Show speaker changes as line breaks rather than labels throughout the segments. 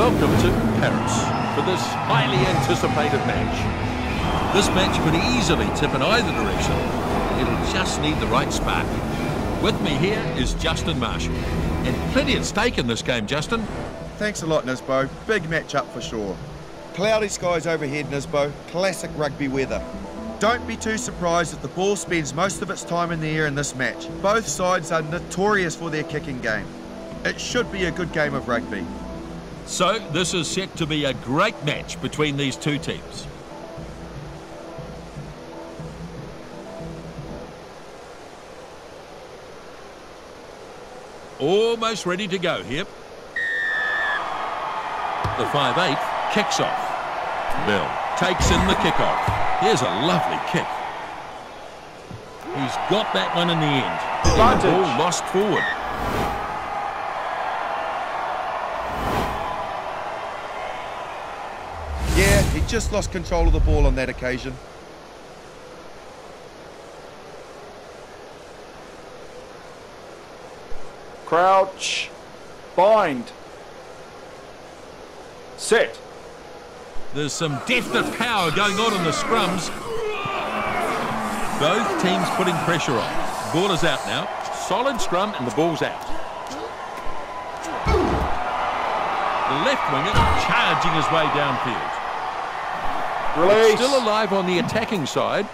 Welcome to Paris for this highly anticipated match. This match could easily tip in either direction. It'll just need the right spark. With me here is Justin Marshall. And plenty at stake in this game, Justin.
Thanks a lot, Nisbo. Big match up for sure. Cloudy skies overhead, Nisbo. Classic rugby weather. Don't be too surprised if the ball spends most of its time in the air in this match. Both sides are notorious for their kicking game. It should be a good game of rugby.
So, this is set to be a great match between these two teams. Almost ready to go here. The 5'8 kicks off. Bill takes in the kickoff. Here's a lovely kick. He's got that one in the end. The ball lost forward.
Just lost control of the ball on that occasion.
Crouch. Bind. Set.
There's some depth of power going on in the scrums. Both teams putting pressure on. Ball is out now. Solid scrum and the ball's out. The left winger charging his way downfield.
Release.
Still alive on the attacking side.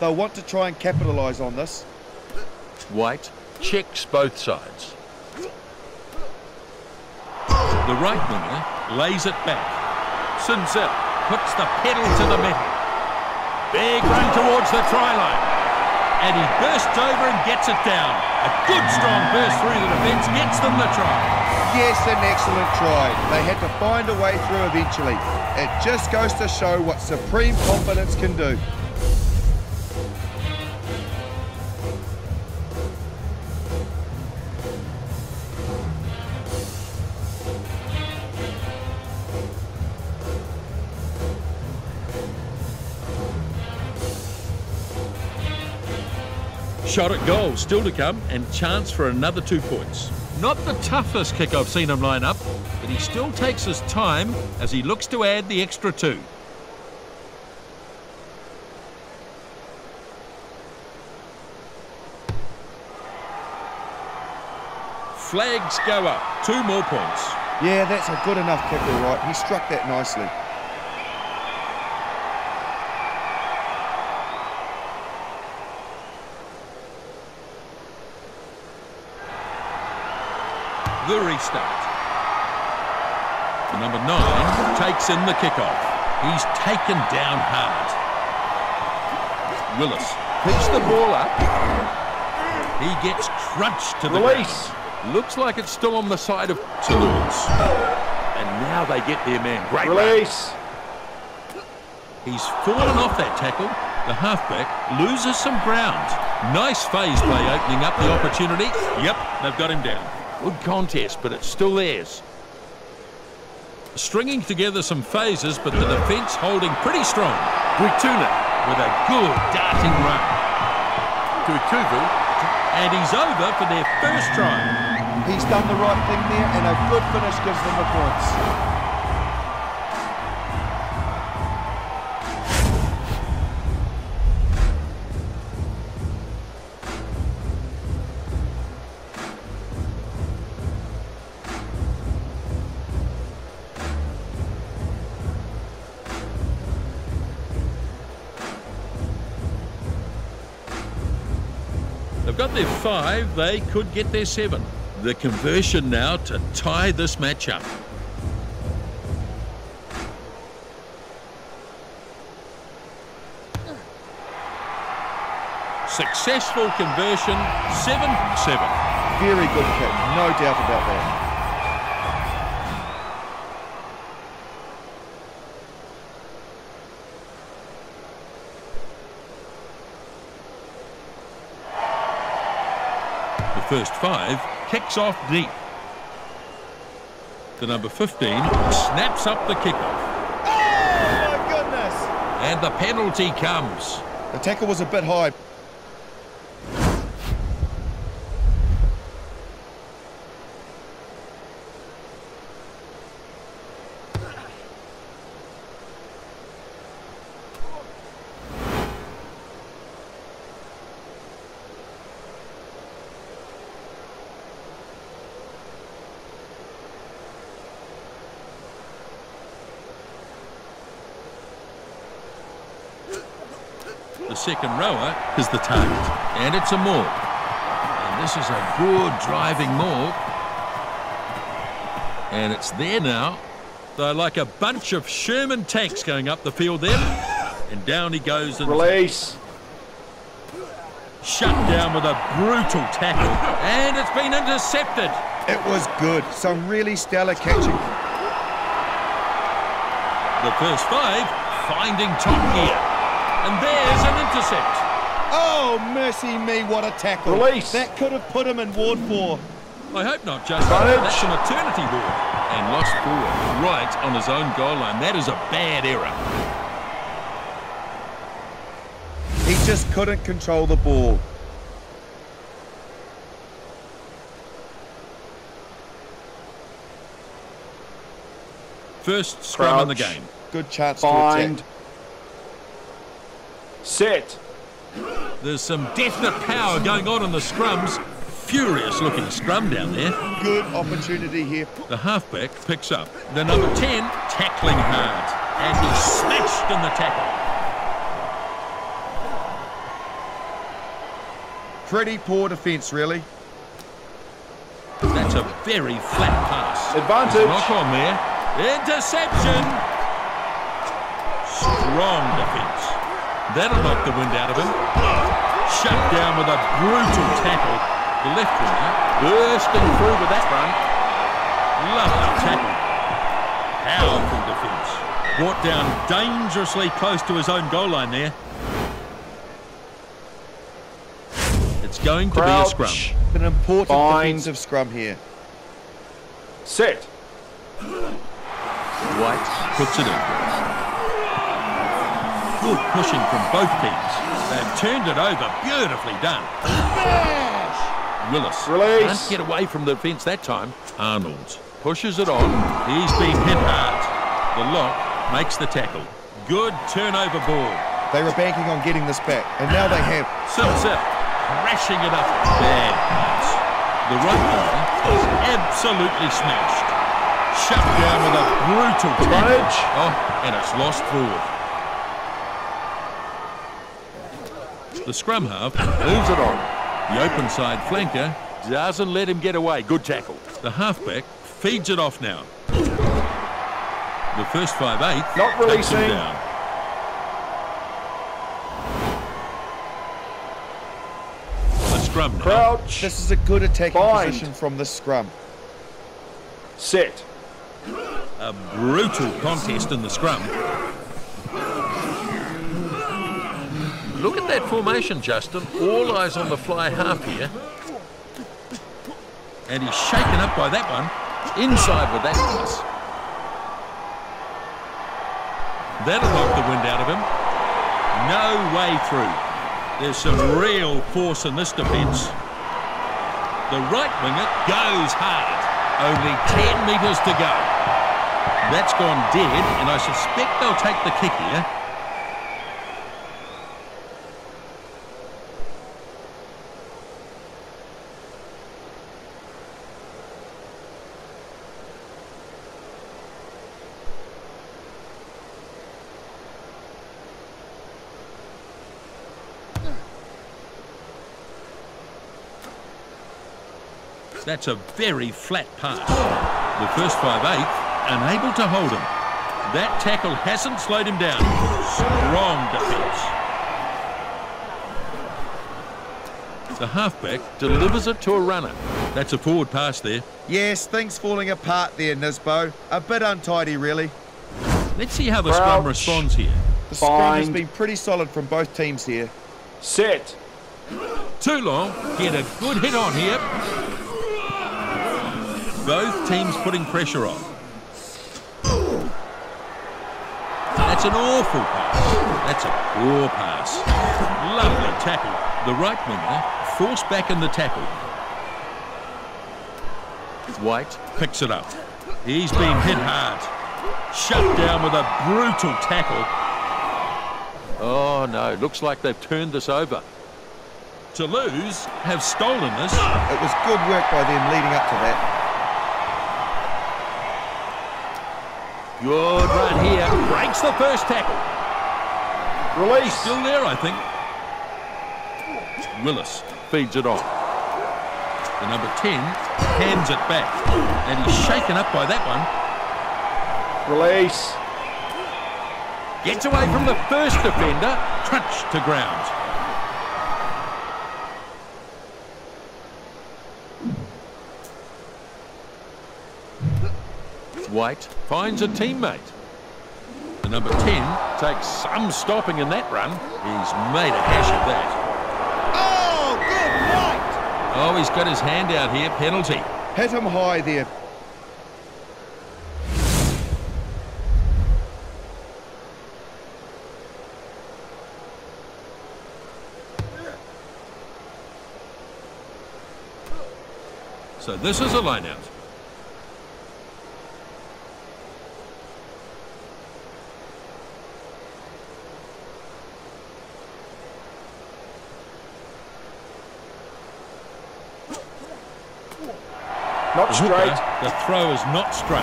They'll want to try and capitalise on this.
White checks both sides. The right winger lays it back. Sinzel puts the pedal to the metal. Big run towards the try line. And he bursts over and gets it down. A good strong burst through the defence gets them the try.
Yes, an excellent try. They had to find a way through eventually. It just goes to show what supreme confidence can do.
Shot at goal still to come and chance for another two points. Not the toughest kick I've seen him line up, but he still takes his time as he looks to add the extra two. Flags go up. Two more points.
Yeah, that's a good enough kick, all right. He struck that nicely.
The restart. The number nine takes in the kickoff. He's taken down hard. Willis picks the ball up. He gets crunched to the
Release.
ground. Looks like it's still on the side of Toulouse. And now they get their man. Great run.
Release.
He's fallen off that tackle. The halfback loses some ground. Nice phase play opening up the opportunity. Yep, they've got him down. Good contest, but it's still theirs. Stringing together some phases, but the defence holding pretty strong. Guituna with a good darting run. Tutuvu, and he's over for their first try.
He's done the right thing there, and a good finish gives them the points.
Their five, they could get their seven. The conversion now to tie this match up. Successful conversion, 7-7.
Very good kick, no doubt about that.
The first five kicks off deep. The number 15 snaps up the kickoff.
Oh, my goodness!
And the penalty comes.
The tackle was a bit high.
Second rower is the target. And it's a maul. And this is a good driving maul. And it's there now. They're like a bunch of Sherman tanks going up the field there. And down he goes and
Release.
shut down with a brutal tackle. And it's been intercepted.
It was good. Some really stellar catching.
The first five finding top gear. And there's an intercept.
Oh, mercy me, what a tackle.
Release.
That could have put him in Ward 4.
I hope not, Justin.
Advantage.
That's a maternity ward. And lost forward right on his own goal line. That is a bad error.
He just couldn't control the ball.
First scrum in the game.
Good chance to
Bind.
attack.
Set.
There's some definite power going on in the scrums. Furious looking scrum down there.
Good opportunity here.
The halfback picks up. The number 10 tackling hard. And he's smashed in the tackle.
Pretty poor defence, really.
That's a very flat pass.
Advantage.
Knock on there. Interception. Strong defence. That'll knock the wind out of him. Shut down with a brutal tackle. The left winger bursting through with that run. Lovely tackle. Powerful defence. Brought down dangerously close to his own goal line there. It's going to be a scrum.
Crouch.
An important
Bind.
of scrum here.
Set.
White puts it in. Good pushing from both teams. They've turned it over. Beautifully done. Smash! Willis
Release.
can't get away from the fence that time. Arnold pushes it on. He's been hit hard. The lock makes the tackle. Good turnover ball.
They were banking on getting this back, and now they have.
Sims it. Crashing it up. Bad pass. The right winger is absolutely smashed. Shut down with a brutal tackle. Oh, and it's lost forward. The scrum half moves it on. The open side flanker doesn't let him get away. Good tackle. The halfback feeds it off now. The first five eight
Not
takes him
releasing.
down. The scrum now.
Crouch.
This is a good attacking
Bind.
position from the scrum.
Set.
A brutal contest in the scrum. Look at that formation, Justin. All eyes on the fly half here. And he's shaken up by that one. Inside with that pass. That'll knock the wind out of him. No way through. There's some real force in this defence. The right winger goes hard. Only 10 metres to go. That's gone dead, and I suspect they'll take the kick here. That's a very flat pass. The first five eight unable to hold him. That tackle hasn't slowed him down. Strong defence. The halfback delivers it to a runner. That's a forward pass there.
Yes, things falling apart there, Nisbo. A bit untidy, really.
Let's see how the scrum responds here.
The scrum has been pretty solid from both teams here.
Set.
Too long. Get a good hit on here. Both teams putting pressure on. That's an awful pass. That's a poor pass. Lovely tackle. The right winger forced back in the tackle. White picks it up. He's been hit hard. Shut down with a brutal tackle. Oh no, looks like they've turned this over. Toulouse have stolen this.
It was good work by them leading up to that.
Good run here. Breaks the first tackle.
Release.
Still there, I think. Willis feeds it off. The number 10 hands it back. And he's shaken up by that one.
Release.
Gets away from the first defender. Crunch to ground. White finds a teammate. The number 10 takes some stopping in that run. He's made a hash of that.
Oh, good right!
Oh, he's got his hand out here. Penalty.
Hit him high there.
So this is a line
Not
The
straight.
hooker, The throw is not straight.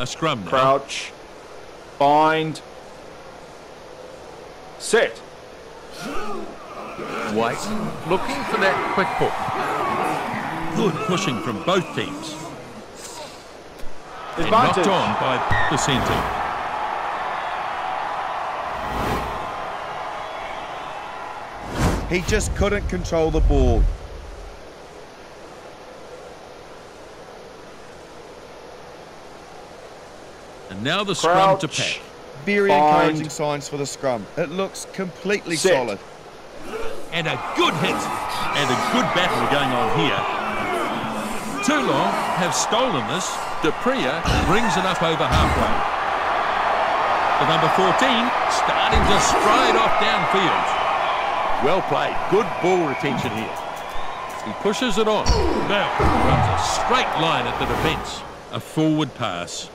A scrum now.
Crouch. Bind. Set.
White looking for that quick hook. Good pushing from both teams. And knocked on by the centre.
He just couldn't control the ball.
And now the scrum to
Crouch.
pack.
Very
Bind.
encouraging signs for the scrum. It looks completely
Set.
solid.
And a good hit. And a good battle going on here. Toulon have stolen this. Dupria brings it up over halfway. The number 14 starting to stride off downfield. Well played. Good ball retention here. He pushes it on. Now runs a straight line at the defence. A forward pass.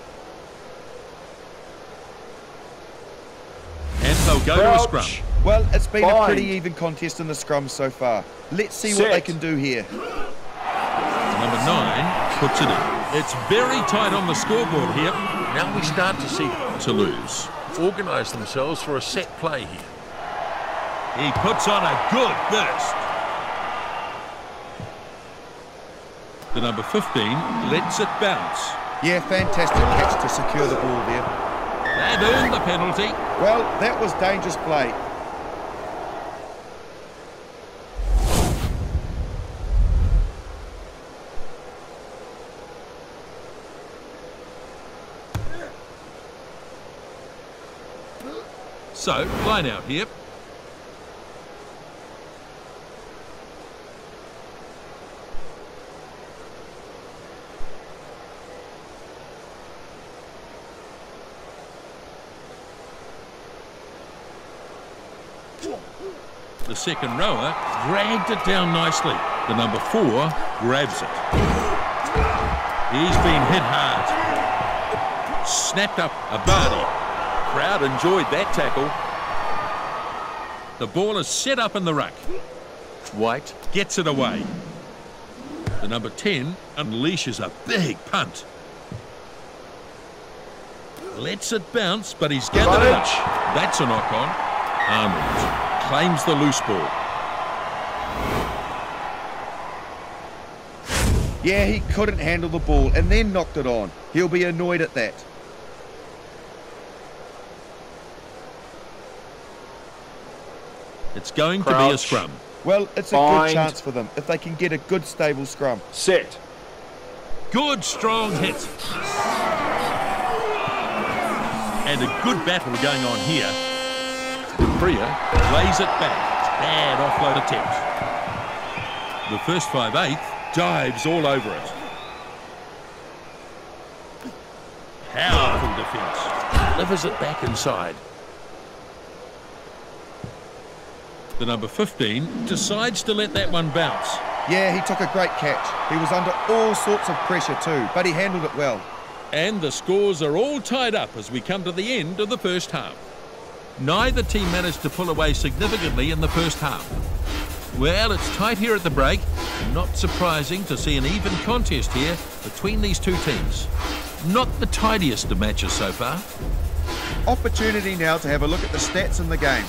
And they'll go to a scrum.
Well, it's been a pretty even contest in the scrum so far. Let's see what they can do here.
Number nine puts it in. It's very tight on the scoreboard here. Now we start to see Toulouse organise themselves for a set play here. He puts on a good burst. The number 15 lets it bounce.
Yeah, fantastic catch to secure the ball there.
They've earned the penalty.
Well, that was dangerous play.
So, line out here. The second rower dragged it down nicely. The number four grabs it. He's been hit hard. Snapped up a birdie. Crowd enjoyed that tackle. The ball is set up in the ruck. White gets it away. The number 10 unleashes a big punt. Lets it bounce, but he's gathered it up. That's a knock on. Arnold claims the loose ball.
Yeah, he couldn't handle the ball and then knocked it on. He'll be annoyed at that.
It's going to be a scrum.
Well, it's a good chance for them if they can get a good stable scrum.
Set.
Good strong hit. And a good battle going on here. Dupria lays it back. Bad offload attempt. The first five eighth dives all over it. Powerful defence. Delivers it back inside. The number 15 decides to let that one bounce.
Yeah, he took a great catch. He was under all sorts of pressure too, but he handled it well.
And the scores are all tied up as we come to the end of the first half. Neither team managed to pull away significantly in the first half. Well, it's tight here at the break. Not surprising to see an even contest here between these two teams. Not the tidiest of matches so far.
Opportunity now to have a look at the stats in the game.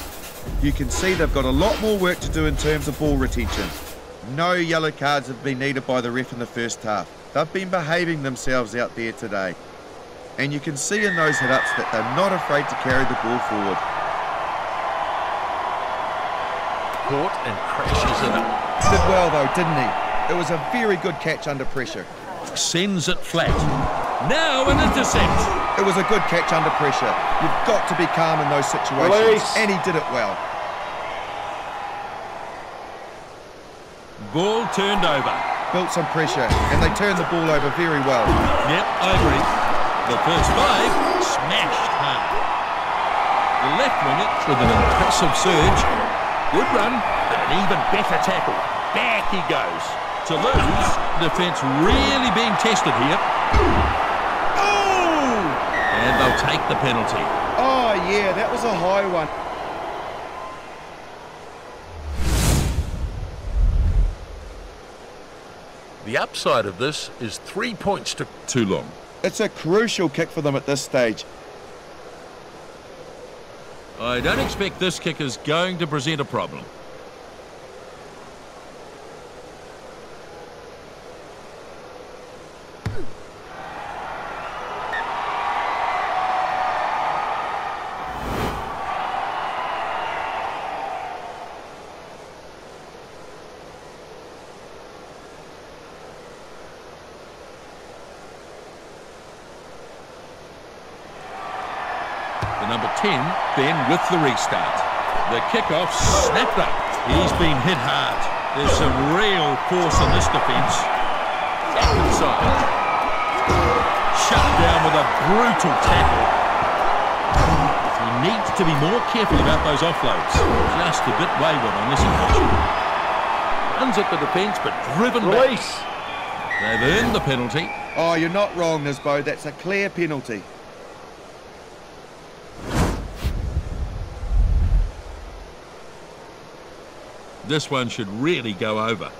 You can see they've got a lot more work to do in terms of ball retention. No yellow cards have been needed by the ref in the first half. They've been behaving themselves out there today. And you can see in those hit-ups that they're not afraid to carry the ball forward.
Caught and crashes it up.
Did well though, didn't he? It was a very good catch under pressure.
Sends it flat. Now an intercept.
It was a good catch under pressure. You've got to be calm in those situations.
Release.
And he did it well.
Ball turned over.
Built some pressure and they turned the ball over very well.
Yep, I agree. The first five smashed hard. The left winger with an impressive surge. Good run, but an even better tackle. Back he goes. Toulouse defence really being tested here. They'll take the penalty.
Oh yeah, that was a high one.
The upside of this is three points to Toulon.
It's a crucial kick for them at this stage.
I don't expect this kick is going to present a problem. The number 10 the restart. The kickoff snapped up. He's been hit hard. There's some real force in this defence. Back inside. Shut down with a brutal tackle. He needs to be more careful about those offloads. Just a bit wayward on this occasion. Runs at the defence but driven back.
Release.
They've earned the penalty.
Oh, you're not wrong, Nisbo. That's a clear penalty.
This one should really go over.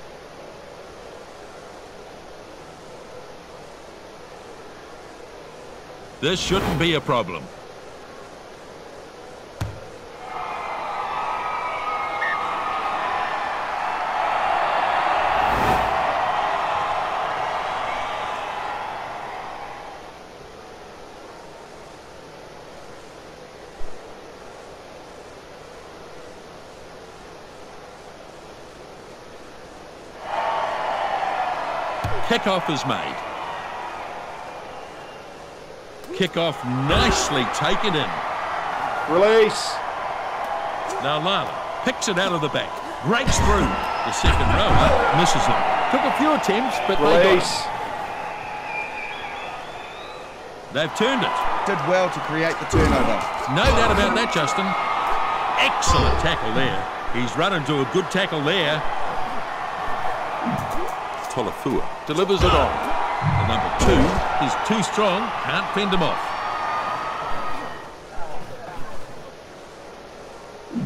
This shouldn't be a problem. Kickoff is made. Kickoff nicely taken in.
Release.
Now Lala picks it out of the back, breaks through. The second rower misses him. Took a few attempts, but they got
Release.
it. They've turned it.
Did well to create the turnover.
No doubt about that, Justin. Excellent tackle there. He's run into a good tackle there. Tolafua delivers it on. The number two is too strong, can't fend him off.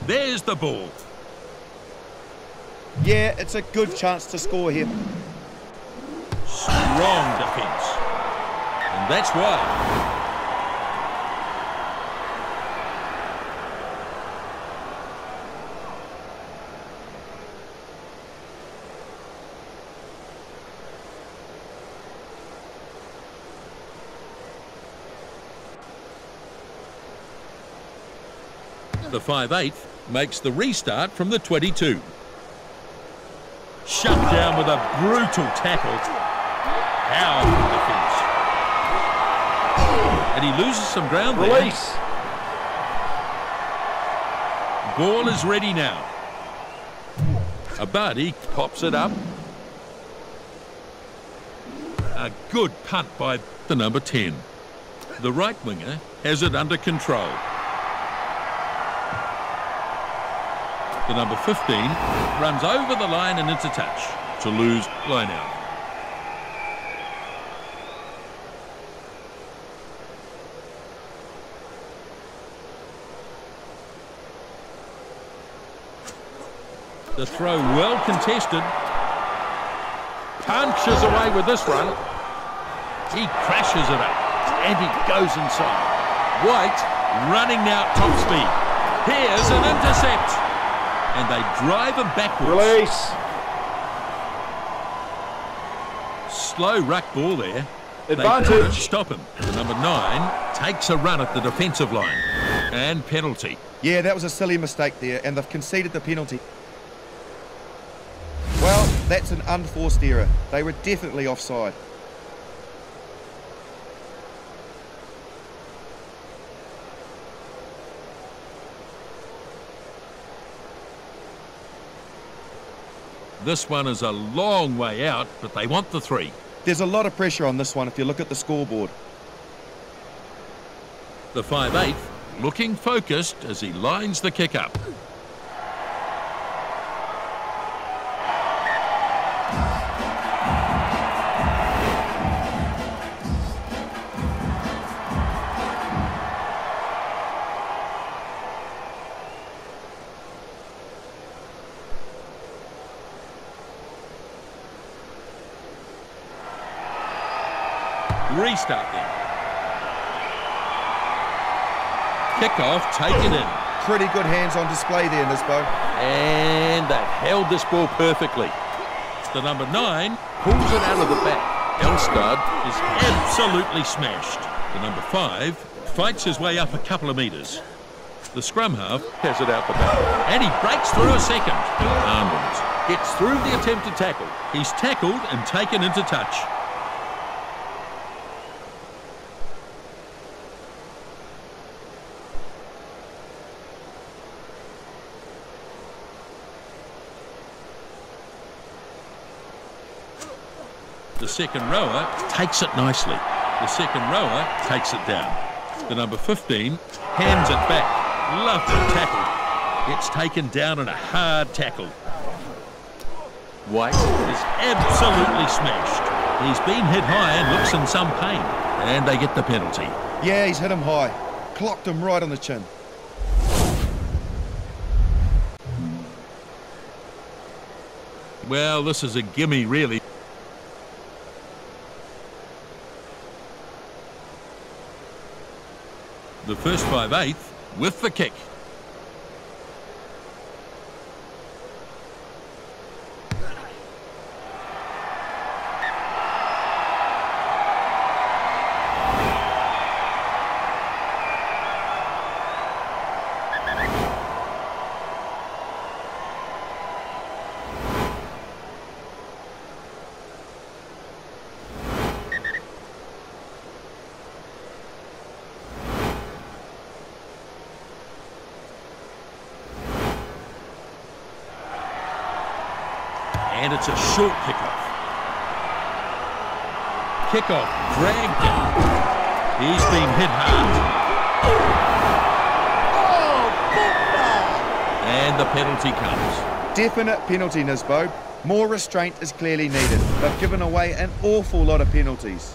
There's the ball.
Yeah, it's a good chance to score here.
Strong defence. And that's why. The 5'8 makes the restart from the 22. Shut down with a brutal tackle. Powerful defence. And he loses some ground there.
Release.
Ball is ready now. Abadi pops it up. A good punt by the number 10. The right winger has it under control. The number 15 runs over the line and into touch. Toulouse line out. The throw well contested. Punches away with this one. He crashes it up and he goes inside. White running now top speed. Here's an intercept. And they drive him backwards.
Release.
Slow ruck ball there.
Advantage.
couldn't stop him. The number nine takes a run at the defensive line. And penalty.
Yeah, that was a silly mistake there, and they've conceded the penalty. Well, that's an unforced error. They were definitely offside.
This one is a long way out, but they want the three.
There's a lot of pressure on this one if you look at the scoreboard.
The 5'8", looking focused as he lines the kick up. Kickoff taken in.
Pretty good hands on display there, Nisbo.
And they've held this ball perfectly. The number nine pulls it out of the back. Elstad is absolutely smashed. The number five fights his way up a couple of metres. The scrum half has it out the back. And he breaks through a second. Arnold gets through the attempted tackle. He's tackled and taken into touch. The second rower takes it nicely. The second rower takes it down. The number 15 hands it back. Lovely tackle. It's taken down in a hard tackle. White is absolutely smashed. He's been hit high and looks in some pain. And they get the penalty.
Yeah, he's hit him high. Clocked him right on the chin.
Well, this is a gimme, really. The first 5'8", with the kick. Short kickoff. Kickoff dragged him. He's been hit hard. Oh! And the penalty comes.
Definite penalty, Nisbo. More restraint is clearly needed. They've given away an awful lot of penalties.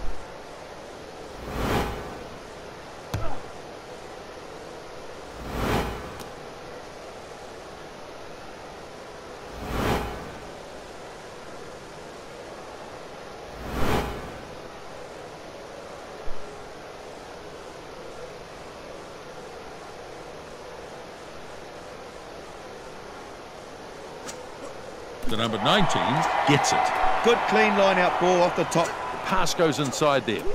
The number 19 gets it.
Good clean line out ball off the top.
Pass goes inside there.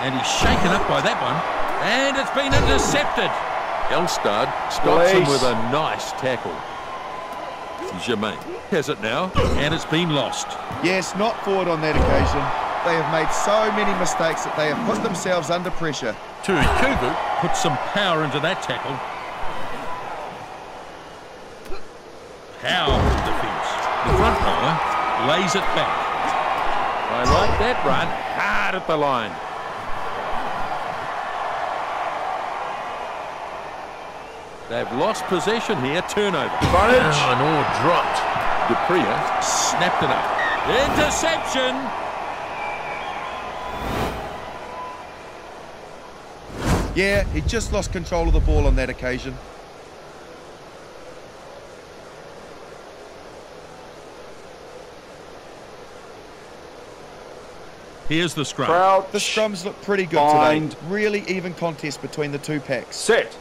And he's shaken up by that one. And it's been intercepted. Elstad stops him with a nice tackle. Germain has it now, and it's been lost.
Yes, not forward on that occasion. They have made so many mistakes that they have put themselves under pressure.
Tui Kuvu puts some power into that tackle. Powerful defence. The front rower lays it back. I like that run. Hard at the line. They've lost possession here. Turnover.
Advantage.
Now oh, an oar dropped. Dupria snapped it up. Interception.
Yeah, he just lost control of the ball on that occasion.
Here's the scrum.
Crouch.
The scrums look pretty good
Bind.
today. Really even contest between the two packs.
Set.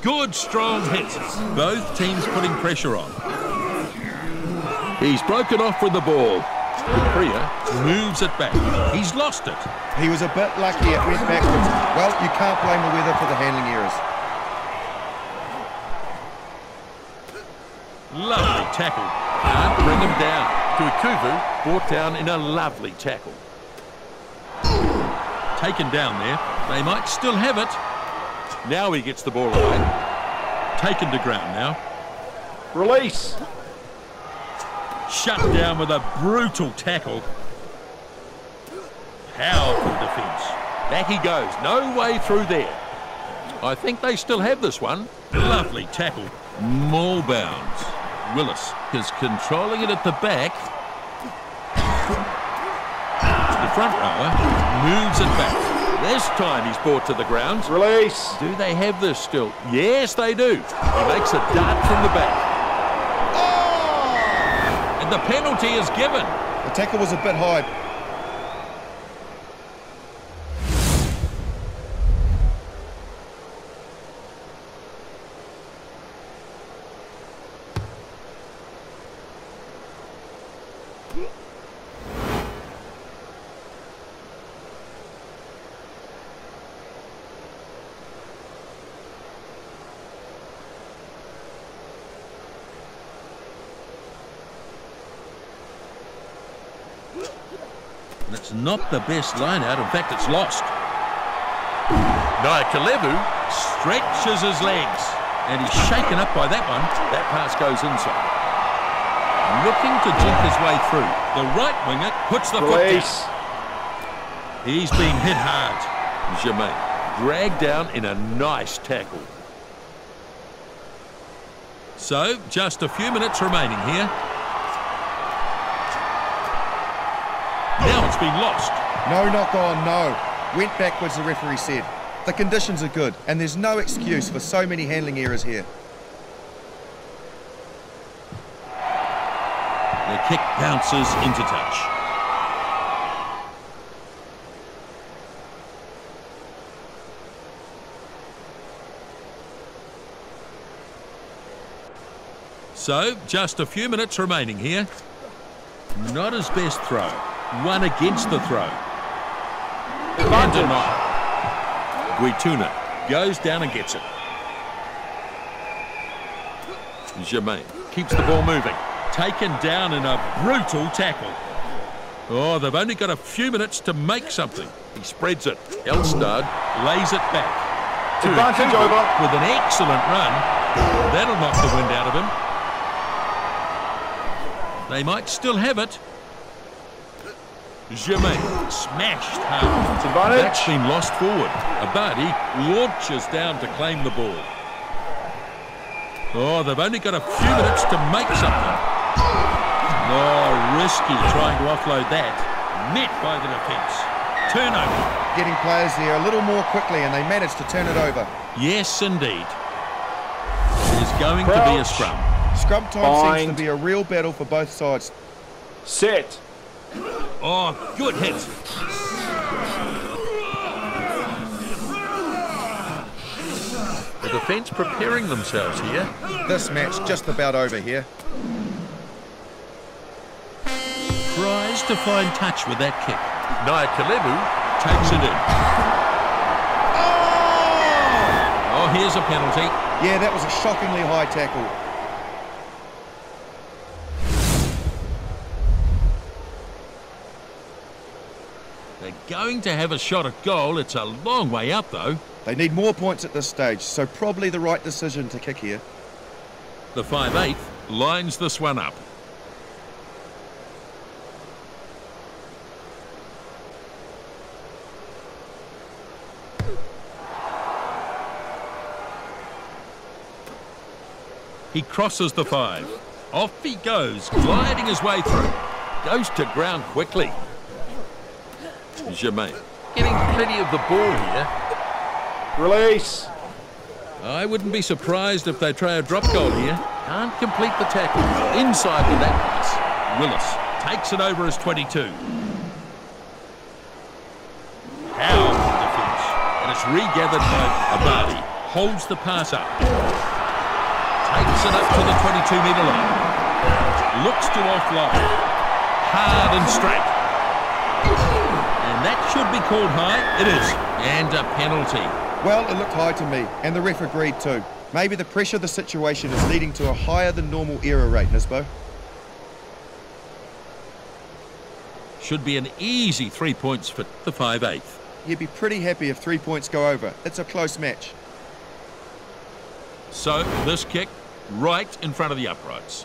Good, strong hits. Both teams putting pressure on. He's broken off with the ball. Priya moves it back. He's lost it.
He was a bit lucky it went backwards. Well, you can't blame the weather for the handling errors.
Lovely tackle. Can't bring him down. Tuikuvu brought down in a lovely tackle. Taken down there. They might still have it. Now he gets the ball away. Taken to ground now.
Release.
Shut down with a brutal tackle. Powerful defence. Back he goes. No way through there. I think they still have this one. Lovely tackle. Maul bounds. Willis is controlling it at the back. The front rower moves it back. This time he's brought to the ground.
Release.
Do they have this still? Yes, they do. He makes a dart from the back. Oh! And the penalty is given.
The tackle was a bit high.
And it's not the best line out. In fact, it's lost. Kalevu stretches his legs. And he's shaken up by that one. That pass goes inside. Looking to jink his way through. The right winger puts the foot down. He's been hit hard. Germain dragged down in a nice tackle. So, just a few minutes remaining here. Now it's been lost.
No knock on, no. Went backwards, the referee said. The conditions are good, and there's no excuse for so many handling errors here.
The kick bounces into touch. So, just a few minutes remaining here. Not his best throw. One against the throw. And denied. Guituna goes down and gets it. Germain keeps the ball moving. Taken down in a brutal tackle. Oh, they've only got a few minutes to make something. He spreads it. Elstad lays it back. To
Advantage over.
With an excellent run. That'll knock the wind out of him. They might still have it. Germain smashed hard.
It's advantage.
That's been lost forward. Abadi launches down to claim the ball. Oh, they've only got a few minutes to make something. Oh, risky trying to offload that. Met by the defence. Turnover.
Getting players there a little more quickly, and they managed to turn it over.
Yes, indeed. There's going to be a scrum.
Scrum time seems to be a real battle for both sides.
Set.
Oh, good hit. The defence preparing themselves here.
This match just about over here.
Tries to find touch with that kick. Nia Kalebu takes it in. Oh! oh, here's a penalty.
Yeah, that was a shockingly high tackle.
Going to have a shot at goal. It's a long way up, though.
They need more points at this stage, so probably the right decision to kick here.
The 5'8 lines this one up. He crosses the five. Off he goes, gliding his way through. Goes to ground quickly. Germain getting plenty of the ball here.
Release.
I wouldn't be surprised if they try a drop goal here. Can't complete the tackle. Inside with that pass. Willis takes it over as 22. Powerful defence. And it's regathered by Abadi. Holds the pass up. Takes it up to the 22-metre line. Looks to offload. Hard and straight. And that should be called high. It is. And a penalty.
Well, it looked high to me, and the ref agreed too. Maybe the pressure of the situation is leading to a higher than normal error rate, Nisbo.
Should be an easy three points for the 5'8".
You'd be pretty happy if three points go over. It's a close match.
So, this kick right in front of the uprights.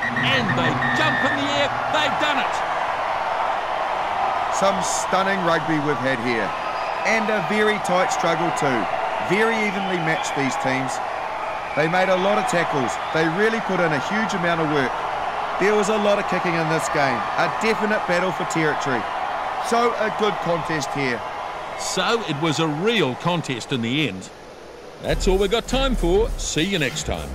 And they jump in the air. They've done it.
Some stunning rugby we've had here. And a very tight struggle too. Very evenly matched these teams. They made a lot of tackles. They really put in a huge amount of work. There was a lot of kicking in this game. A definite battle for territory. So a good contest here.
So it was a real contest in the end. That's all we've got time for. See you next time.